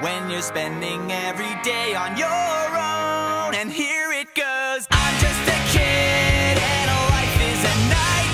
when you're spending every day on your own. And here it goes, I'm just a kid and life is a night.